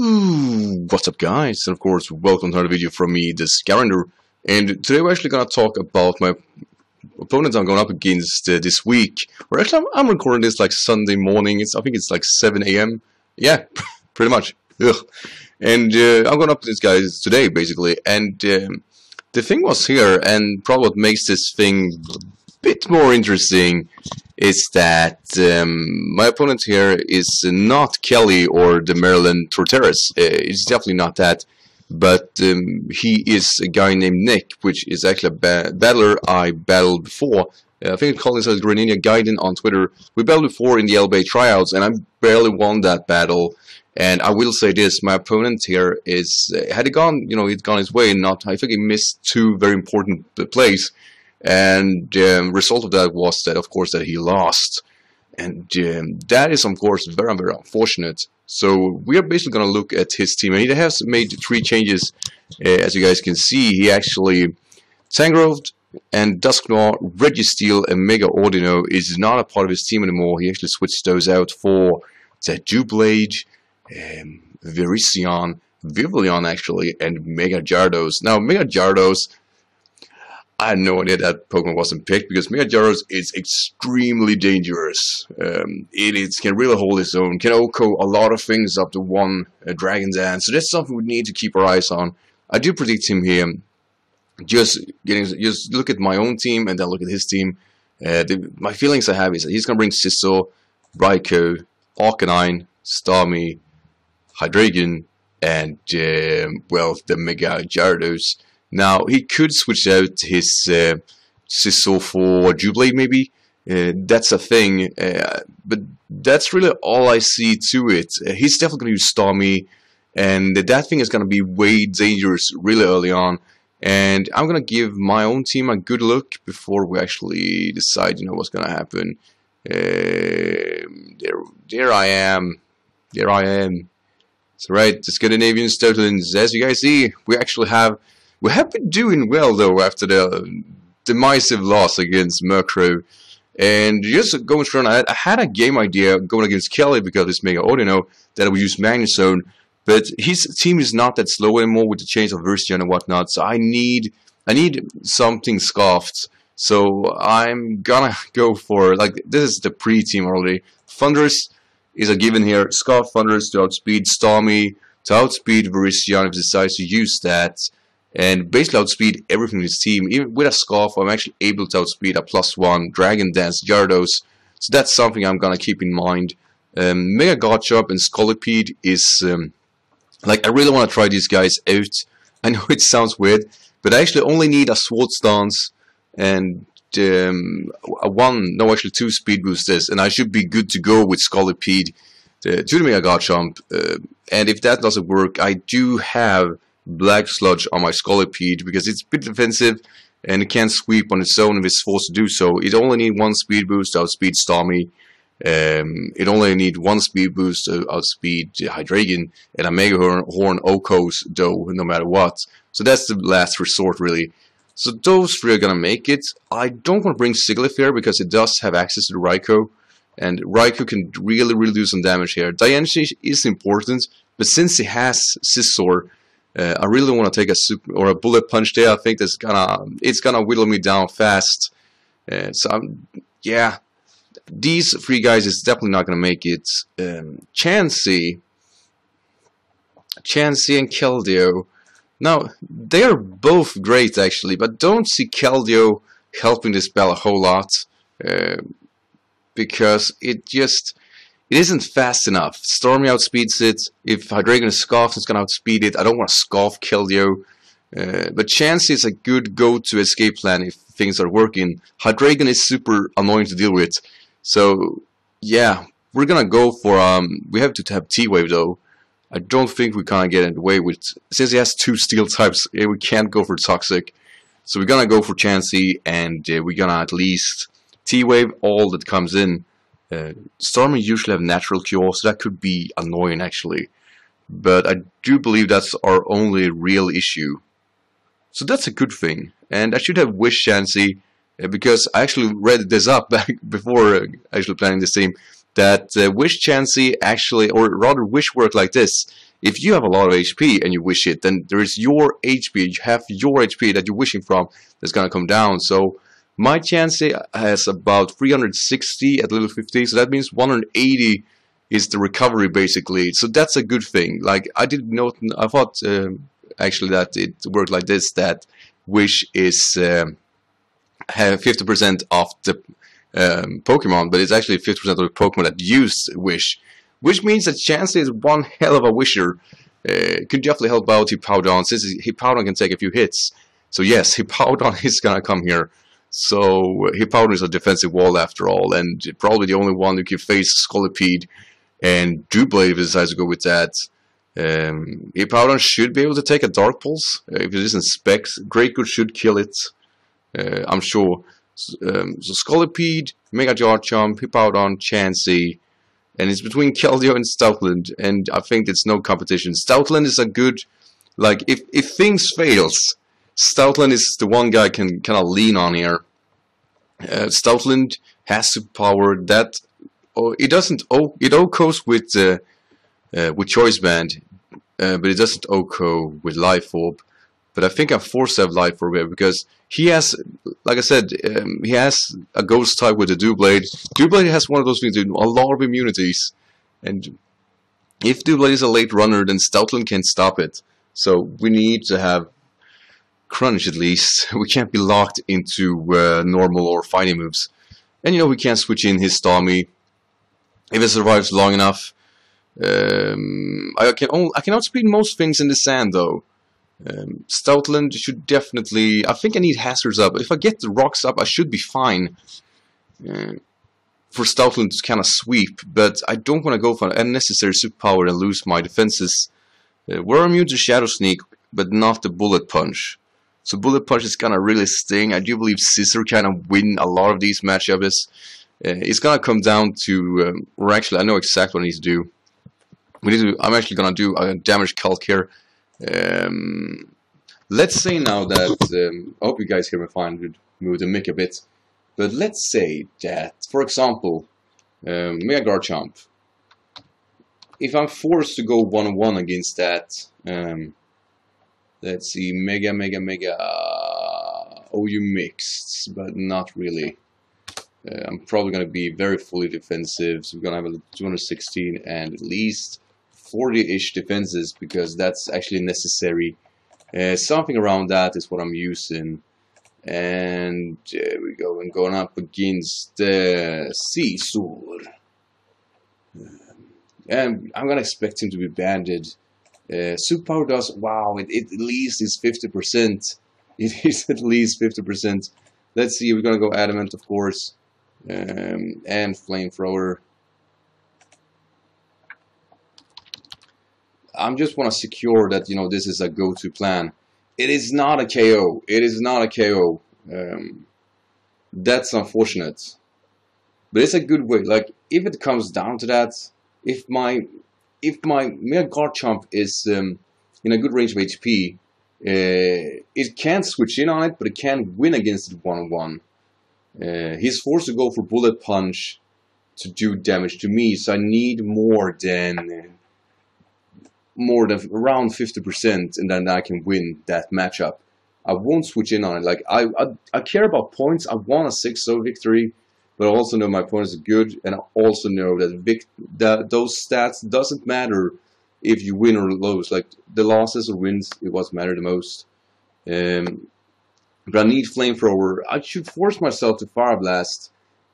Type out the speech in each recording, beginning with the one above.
Ooh, what's up guys? And of course, welcome to another video from me, the Skyrander. And today we're actually gonna talk about my opponents I'm going up against uh, this week. Or actually, I'm, I'm, recording this like Sunday morning. It's I think it's like 7 a.m. Yeah, pretty much. Ugh. And uh, I'm going up against guys today, basically. And um, the thing was here, and probably what makes this thing bit more interesting is that um, my opponent here is not Kelly or the Maryland Torteras. Uh, it's definitely not that. But um, he is a guy named Nick, which is actually a ba battler I battled before. Uh, I think he called himself Greninja Gaiden on Twitter. We battled before in the LBA tryouts, and I barely won that battle. And I will say this: my opponent here is uh, had he gone, you know, he'd gone his way, and not. I think he missed two very important plays and um, result of that was that of course that he lost. And um, that is of course very very unfortunate. So we are basically going to look at his team. And he has made three changes uh, as you guys can see. He actually Tangrowth and Dusknoir, Registeel and Mega Audino is not a part of his team anymore. He actually switched those out for Doublade, um, Virizion, Vivillon actually and Mega Jardos now Mega Gyarados I had no idea that Pokemon wasn't picked because Mega Gyarados is extremely dangerous. Um, it is, can really hold its own, can OHKO a lot of things up to one uh, Dragon Dance, so that's something we need to keep our eyes on. I do predict him here. Just getting, just look at my own team and then look at his team. Uh, the, my feelings I have is that he's gonna bring Scizor, Raikou, Arcanine, Starmie, Hydreigon, and um, well the Mega Gyarados. Now, he could switch out his uh, Scizor for Doublade, maybe. Uh, that's a thing, uh, but that's really all I see to it. Uh, he's definitely going to use Starmie, and that thing is going to be way dangerous really early on. And I'm going to give my own team a good look before we actually decide, you know, what's going to happen. Uh, there, there I am. There I am. So right, the Scandinavian Stoutlands. As you guys see, we actually have we have been doing well though after the uh, demisive loss against Murkrow. And just going through, I had a game idea going against Kelly because it's Mega Audino that I would use Magnezone. But his team is not that slow anymore with the change of Virizion and whatnot. So I need I need something scoffed. So I'm gonna go for like this is the pre-team already. Thundurus is a given here. Scarf Thundurus to outspeed Starmie, to outspeed Virizion if decides to use that and basically outspeed everything in his team. Even with a Scarf, I'm actually able to outspeed a plus one Dragon Dance Gyarados. So that's something I'm gonna keep in mind. Um, Mega Garchomp and Scolipede is um, like I really want to try these guys out. I know it sounds weird, but I actually only need a Swords Dance and um, a one, no actually two speed boosters, and I should be good to go with Scolipede uh, to the Mega Garchomp. Uh, and if that doesn't work, I do have Black Sludge on my Scolipede because it's a bit defensive and it can't sweep on its own if it's forced to do so. It only needs one speed boost to outspeed Starmie. Um, it only needs one speed boost to outspeed Hydreigon and a Mega Horn, OHKOs though, no matter what. So that's the last resort really. So those three are gonna make it. I don't want to bring Sigilyph here because it does have access to the Raikou. And Raikou can really, really do some damage here. Diancie is important, but since it has Scizor, uh, I really want to take a super or a bullet punch there. I think that's gonna it's gonna whittle me down fast. Uh, so I'm, yeah, these three guys is definitely not gonna make it. Um, Chansey, Chansey and Keldeo. Now they are both great actually, but don't see Keldeo helping this spell a whole lot uh, because it just it isn't fast enough. Starmie outspeeds it. If Hydreigon Scarf, it's going to outspeed it. I don't want to Scarf Keldeo. Uh, but Chansey is a good go-to escape plan if things are working. Hydreigon is super annoying to deal with. So, yeah, we're gonna go for, um, we have to have T-Wave though. I don't think we can get away with, since he has two steel types, eh, we can't go for Toxic. So we're gonna go for Chansey and uh, we're gonna at least T-Wave all that comes in. Uh, usually have natural cure, so that could be annoying actually. But I do believe that's our only real issue. So that's a good thing. And I should have Wish Chansey, uh, because I actually read this up back before uh, actually planning this team, that uh, Wish Chansey actually, or rather Wish work like this. if you have a lot of HP and you wish it, then there is your HP, you have your HP that you're wishing from that's gonna come down. So my Chansey has about 360 at level 50, so that means 180 is the recovery basically. So that's a good thing. Like I didn't know, I thought um, actually that it worked like this: that Wish is um, have 50% of the um, Pokemon, but it's actually 50% of the Pokemon that use Wish, which means that Chansey is one hell of a Wisher. Uh, could definitely help out Hippowdon, since Hippowdon can take a few hits. So yes, Hippowdon is gonna come here. So Hippowdon is a defensive wall after all, and probably the only one who can face Scolipede and Doublade if he decides to go with that. Um, Hippowdon should be able to take a Dark Pulse. Uh, if it isn't Specs, Great Good should kill it. Uh, I'm sure. Um, so Scolipede, Mega Garchomp, Hippowdon, Chansey, and it's between Keldeo and Stoutland, and I think it's no competition. Stoutland is a good, like, if, if things fails, Stoutland is the one guy can kind of lean on here. Uh, Stoutland has the power that oh, it doesn't oh it OHKOs with uh, uh, with Choice Band, uh, but it doesn't OHKO with Life Orb. But I think I'm forced to have Life Orb here because he has, like I said, um, he has a Ghost type with the Doublade. Doublade has one of those things, a lot of immunities, and if Doublade is a late runner, then Stoutland can stop it. So we need to have crunch at least. We can't be locked into uh, normal or fighting moves. And you know, we can't switch in his Starmie. If it survives long enough, um, I can only, I can outspeed most things in the sand though. Um, Stoutland should definitely. I think I need hazards up. If I get the rocks up, I should be fine. Uh, for Stoutland to kind of sweep, but I don't want to go for unnecessary superpower and lose my defenses. Uh, we're immune to Shadow Sneak, but not the Bullet Punch. So Bullet Punch is gonna really sting. I do believe Scizor kind of win a lot of these matchups. Uh, it's gonna come down to, um, or actually, I know exactly what I need to do. We need to. I'm actually gonna do a damage calc here. Um, let's say now that um, I hope you guys hear me fine. Move the mic a bit, but let's say that, for example, um, Mega Garchomp. If I'm forced to go one on one against that, um, let's see, Mega Mega Mega. Oh, you mixed, but not really. Uh, I'm probably going to be very fully defensive, so we're going to have a 216 and at least 40-ish defenses because that's actually necessary. Uh, something around that is what I'm using. And there we go, and going up against uh, Scizor. and I'm gonna expect him to be banded. Uh, Superpower does, wow, it, it at least is 50%. It is at least 50%. Let's see, we're gonna go Adamant, of course, um, and Flamethrower. I'm just want to secure that you know this is a go-to plan. It is not a KO. It is not a KO. Um, that's unfortunate, but it's a good way. Like if it comes down to that, if my if my Mega Garchomp is um, in a good range of HP, uh, it can't switch in on it, but it can win against it one on one. Uh, he's forced to go for Bullet Punch to do damage to me, so I need more than more than around 50% and then I can win that matchup. I won't switch in on it. Like I, I, I care about points. I want a 6-0 victory, but I also know my opponent is good, and I also know that, vic that those stats doesn't matter if you win or lose. Like the losses or wins, it was matter the most. Um, but I need flamethrower. I should force myself to fire blast.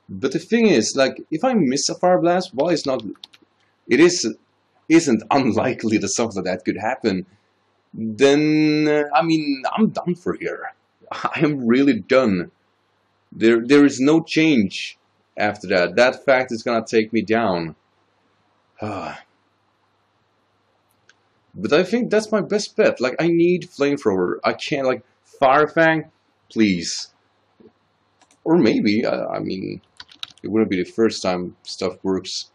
But the thing is, like, if I miss a fire blast, well, it's not? It is isn't unlikely that something like that could happen, then uh, I mean I'm done for here. I am really done. There there is no change after that. That fact is gonna take me down. but I think that's my best bet. Like I need flamethrower. I can't like Firefang, please. Or maybe I mean it wouldn't be the first time stuff works.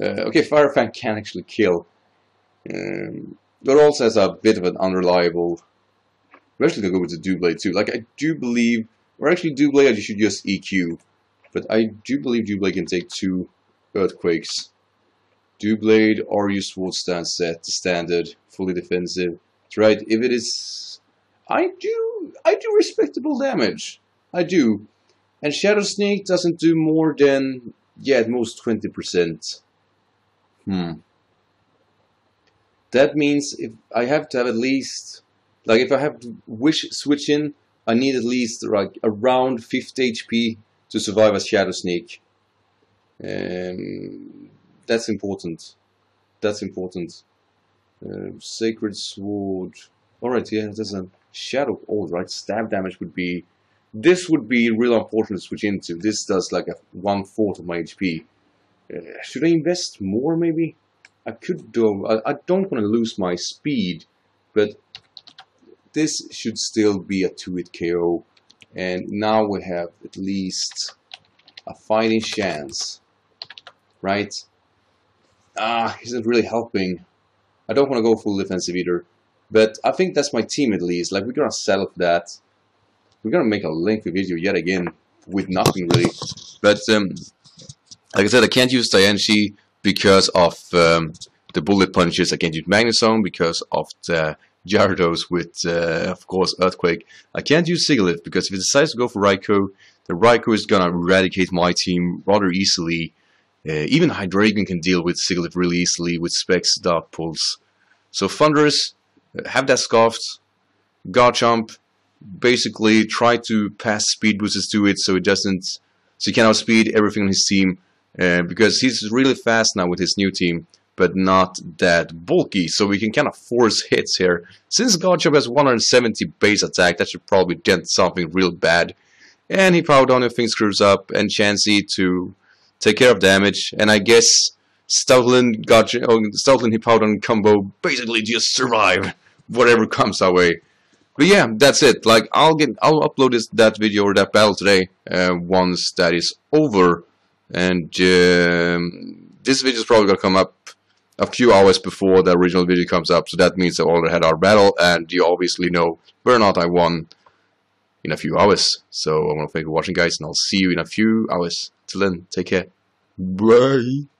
Uh, okay, Firefang can actually kill. Um, but also has a bit of an unreliable... We're actually going to go with the Doublade too. Like, I do believe... Or actually, Doublade I should just EQ. But I do believe Doublade can take two Earthquakes. Doublade or use Swords Dance set the standard, fully defensive. That's right. If it is, I do, I do respectable damage. I do. And Shadow Sneak doesn't do more than, yeah, at most 20%. Hmm. That means if I have to have at least, like if I have to wish switch in, I need at least like around 50 HP to survive as Shadow Sneak. Um, that's important. That's important. Uh, Sacred Sword. Alright, yeah, there's a Shadow. Alright, stab damage would be. This would be real unfortunate to switch into. This does like a one fourth of my HP. Uh, should I invest more maybe? I could do. I, I don't want to lose my speed, but this should still be a 2-hit KO. And now we have at least a fighting chance. Right? Ah, isn't really helping. I don't want to go full defensive either. But I think that's my team at least. Like, we're gonna settle for that. We're gonna make a lengthy video yet again with nothing really. But, um, like I said, I can't use Diancie because of um, the bullet punches. I can't use Magnezone because of the Gyarados with, uh, of course, Earthquake. I can't use Sigilyph because if it decides to go for Raikou, the Raikou is gonna eradicate my team rather easily. Uh, even Hydreigon can deal with Sigilyph really easily with Specs, Dark Pulse. So Thundurus, uh, have that scoffed, Garchomp, basically try to pass speed boosters to it so it doesn't, so he can outspeed everything on his team. Uh, because he's really fast now with his new team, but not that bulky, so we can kind of force hits here. Since Garchomp has 170 base attack, that should probably dent something real bad. And Hippowdon if things screws up, and Chansey to take care of damage, and I guess Stoutland, Garchomp, oh, Stoutland Hippowdon combo basically just survive whatever comes our way. But yeah, that's it. Like I'll get, I'll upload this that video or that battle today uh, once that is over. And um, this video is probably to come up a few hours before the original video comes up, so that means I already had our battle, and you obviously know whether or not I won in a few hours. So I want to thank you for watching, guys, and I'll see you in a few hours. Till then, take care. Bye.